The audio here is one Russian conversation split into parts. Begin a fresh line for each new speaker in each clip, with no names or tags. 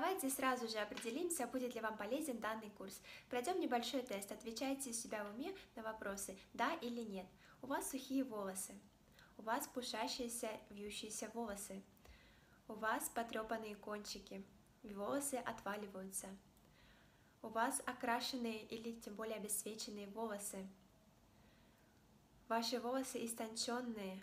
Давайте сразу же определимся, будет ли вам полезен данный курс. Пройдем небольшой тест, отвечайте себя в уме на вопросы «да» или «нет». У вас сухие волосы, у вас пушащиеся вьющиеся волосы, у вас потрепанные кончики, волосы отваливаются, у вас окрашенные или тем более обесцвеченные волосы, ваши волосы истонченные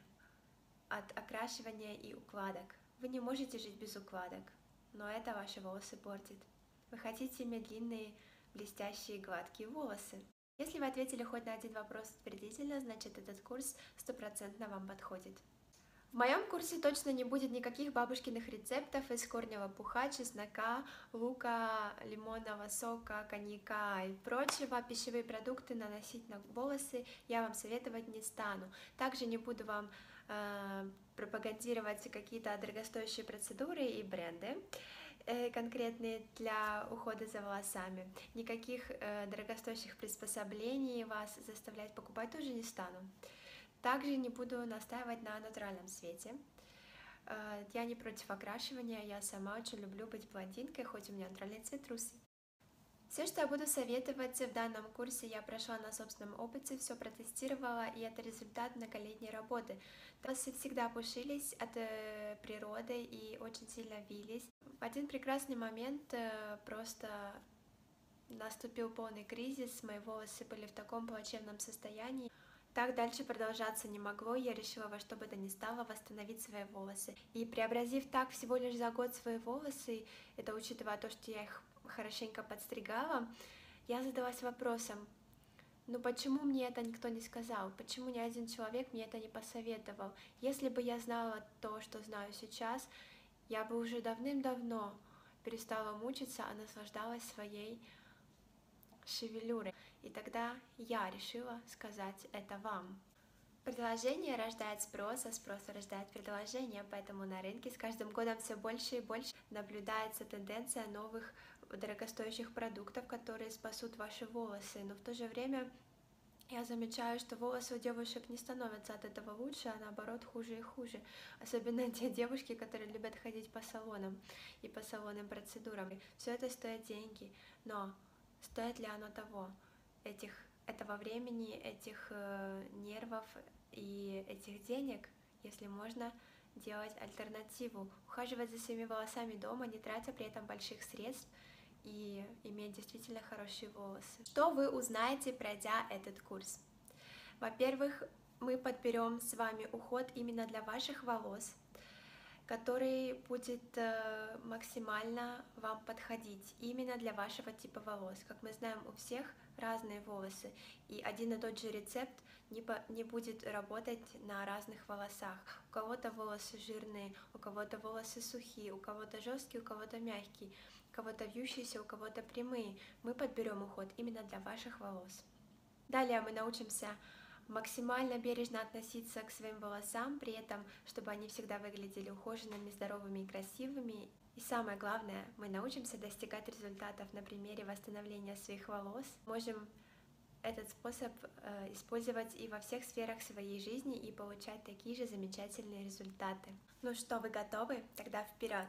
от окрашивания и укладок. Вы не можете жить без укладок но это ваши волосы портит. Вы хотите иметь длинные, блестящие, гладкие волосы. Если вы ответили хоть на один вопрос утвердительно, значит этот курс стопроцентно вам подходит. В моем курсе точно не будет никаких бабушкиных рецептов из корневого пуха, чеснока, лука, лимонного сока, коньяка и прочего. Пищевые продукты наносить на волосы я вам советовать не стану. Также не буду вам э, пропагандировать какие-то дорогостоящие процедуры и бренды э, конкретные для ухода за волосами. Никаких э, дорогостоящих приспособлений вас заставлять покупать тоже не стану. Также не буду настаивать на натуральном свете. Э, я не против окрашивания, я сама очень люблю быть блондинкой, хоть у меня натуральный цвет русый. Все, что я буду советовать в данном курсе, я прошла на собственном опыте, все протестировала, и это результат многолетней работы. Волосы всегда пушились от э, природы и очень сильно вились. В один прекрасный момент э, просто наступил полный кризис, мои волосы были в таком плачевном состоянии. Так дальше продолжаться не могло, я решила во что бы то ни стало восстановить свои волосы. И преобразив так всего лишь за год свои волосы, это учитывая то, что я их хорошенько подстригала, я задалась вопросом, ну почему мне это никто не сказал? Почему ни один человек мне это не посоветовал? Если бы я знала то, что знаю сейчас, я бы уже давным-давно перестала мучиться, а наслаждалась своей шевелюры. И тогда я решила сказать это вам. Предложение рождает спрос, а спрос рождает предложение, поэтому на рынке с каждым годом все больше и больше наблюдается тенденция новых дорогостоящих продуктов, которые спасут ваши волосы. Но в то же время я замечаю, что волосы у девушек не становятся от этого лучше, а наоборот хуже и хуже. Особенно те девушки, которые любят ходить по салонам и по салонным процедурам. Все это стоит деньги, но стоит ли оно того, этих, этого времени, этих э, нервов и этих денег, если можно делать альтернативу, ухаживать за своими волосами дома, не тратя при этом больших средств и иметь действительно хорошие волосы. Что вы узнаете, пройдя этот курс? Во-первых, мы подберем с вами уход именно для ваших волос, который будет э, максимально вам подходить именно для вашего типа волос. Как мы знаем, у всех разные волосы, и один и тот же рецепт не, по, не будет работать на разных волосах. У кого-то волосы жирные, у кого-то волосы сухие, у кого-то жесткие, у кого-то мягкие, у кого-то вьющиеся, у кого-то прямые. Мы подберем уход именно для ваших волос. Далее мы научимся максимально бережно относиться к своим волосам, при этом, чтобы они всегда выглядели ухоженными, здоровыми и красивыми. И самое главное, мы научимся достигать результатов на примере восстановления своих волос. Можем этот способ э, использовать и во всех сферах своей жизни и получать такие же замечательные результаты. Ну что, вы готовы? Тогда вперед!